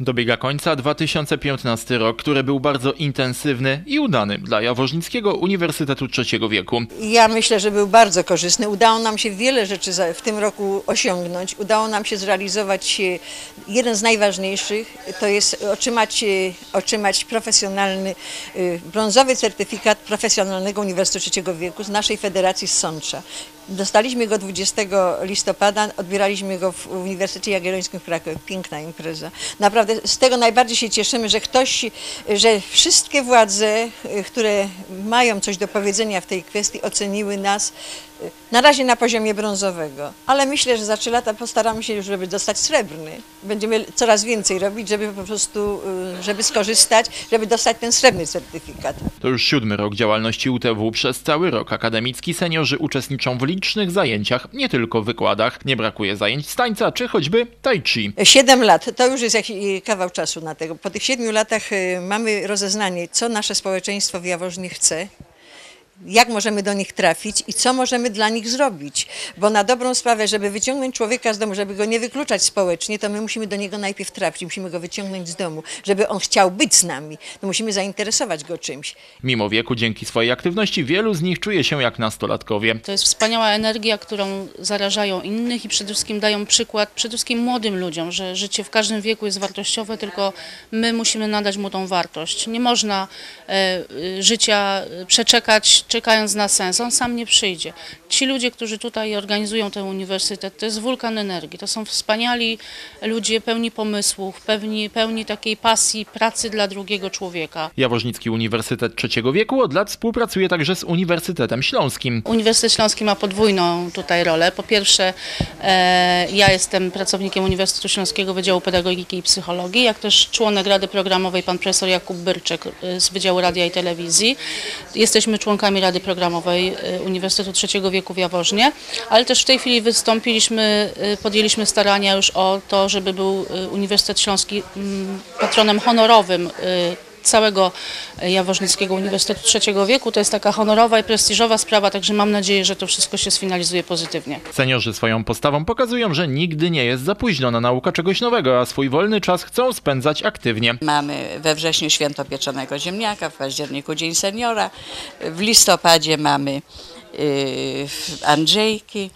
Dobiega końca 2015 rok, który był bardzo intensywny i udany dla Jaworznickiego Uniwersytetu Trzeciego Wieku. Ja myślę, że był bardzo korzystny. Udało nam się wiele rzeczy w tym roku osiągnąć. Udało nam się zrealizować e, jeden z najważniejszych, to jest otrzymać, e, otrzymać profesjonalny, e, brązowy certyfikat profesjonalnego Uniwersytetu Trzeciego Wieku z naszej federacji z Sącza. Dostaliśmy go 20 listopada, odbieraliśmy go w Uniwersytecie Jagiellońskim w Krakowie. Piękna impreza. Naprawdę z tego najbardziej się cieszymy, że ktoś, że wszystkie władze, które mają coś do powiedzenia w tej kwestii, oceniły nas y, na razie na poziomie brązowego. Ale myślę, że za trzy lata postaramy się już, żeby dostać srebrny. Będziemy coraz więcej robić, żeby po prostu, y, żeby skorzystać, żeby dostać ten srebrny certyfikat. To już siódmy rok działalności UTW. Przez cały rok akademicki seniorzy uczestniczą w licznych zajęciach, nie tylko w wykładach. Nie brakuje zajęć z tańca czy choćby tai chi. Siedem lat, to już jest jakiś kawał czasu na tego. Po tych siedmiu latach y, mamy rozeznanie, co nasze społeczeństwo w Jaworznie chce, jak możemy do nich trafić i co możemy dla nich zrobić. Bo na dobrą sprawę, żeby wyciągnąć człowieka z domu, żeby go nie wykluczać społecznie, to my musimy do niego najpierw trafić, musimy go wyciągnąć z domu. Żeby on chciał być z nami, to musimy zainteresować go czymś. Mimo wieku, dzięki swojej aktywności, wielu z nich czuje się jak nastolatkowie. To jest wspaniała energia, którą zarażają innych i przede wszystkim dają przykład przede wszystkim młodym ludziom, że życie w każdym wieku jest wartościowe, tylko my musimy nadać mu tą wartość. Nie można e, y, życia e, przeczekać czekając na sens, on sam nie przyjdzie. Ci ludzie, którzy tutaj organizują ten uniwersytet, to jest wulkan energii, to są wspaniali ludzie pełni pomysłów, pełni, pełni takiej pasji, pracy dla drugiego człowieka. Jaworznicki Uniwersytet Trzeciego Wieku od lat współpracuje także z Uniwersytetem Śląskim. Uniwersytet Śląski ma podwójną tutaj rolę. Po pierwsze, e, ja jestem pracownikiem Uniwersytetu Śląskiego Wydziału Pedagogiki i Psychologii, jak też członek Rady Programowej pan profesor Jakub Byrczek e, z Wydziału Radia i Telewizji. Jesteśmy członkami Rady Programowej e, Uniwersytetu Trzeciego Wieku w Jaworznie, ale też w tej chwili wystąpiliśmy, e, podjęliśmy starania już o to, żeby był e, Uniwersytet Śląski mm, patronem honorowym całego Jaworznickiego Uniwersytetu Trzeciego Wieku. To jest taka honorowa i prestiżowa sprawa, także mam nadzieję, że to wszystko się sfinalizuje pozytywnie. Seniorzy swoją postawą pokazują, że nigdy nie jest za późno na naukę czegoś nowego, a swój wolny czas chcą spędzać aktywnie. Mamy we wrześniu święto pieczonego ziemniaka, w październiku Dzień Seniora, w listopadzie mamy y, Andrzejki,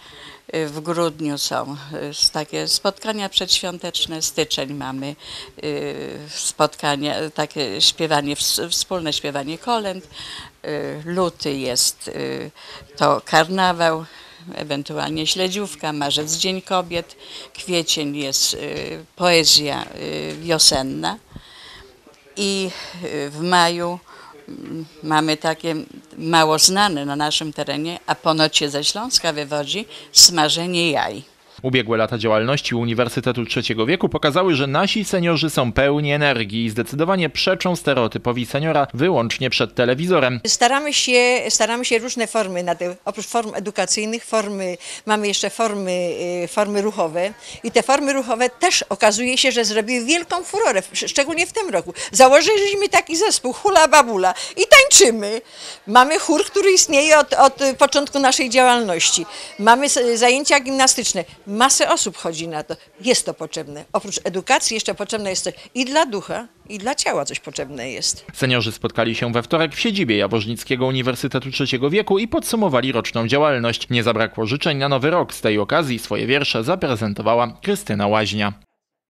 w grudniu są. Y, takie spotkania przedświąteczne, styczeń mamy y, spotkania, takie śpiewanie, ws- wspólne śpiewanie kolęd, y, luty jest y, to karnawał, ewentualnie śledziówka, marzec Dzień Kobiet, kwiecień jest y, poezja y, wiosenna. I y, w maju mm, mamy takie mało znane na naszym terenie, a ponoć się ze Śląska wywodzi smażenie jaj. Ubiegłe lata działalności Uniwersytetu Trzeciego Wieku pokazały, że nasi seniorzy są pełni energii i zdecydowanie przeczą stereotypowi seniora wyłącznie przed telewizorem. Staramy się, staramy się różne formy, oprócz form edukacyjnych, formy, mamy jeszcze formy, y, formy ruchowe i te formy ruchowe też okazuje się, że zrobiły wielką furorę, szcz- szczególnie w tym roku. Założyliśmy taki zespół Hula Babula i tańczymy. Mamy chór, który istnieje od, od początku naszej działalności. Mamy zajęcia gimnastyczne. Masę osób chodzi na to. Jest to potrzebne. Oprócz edukacji jeszcze potrzebne jest i dla ducha, i dla ciała coś potrzebne jest. Seniorzy spotkali się we wtorek w siedzibie Jaworznickiego Uniwersytetu Trzeciego Wieku i podsumowali roczną działalność. Nie zabrakło życzeń na nowy rok. Z tej okazji swoje wiersze zaprezentowała Krystyna Łaźnia.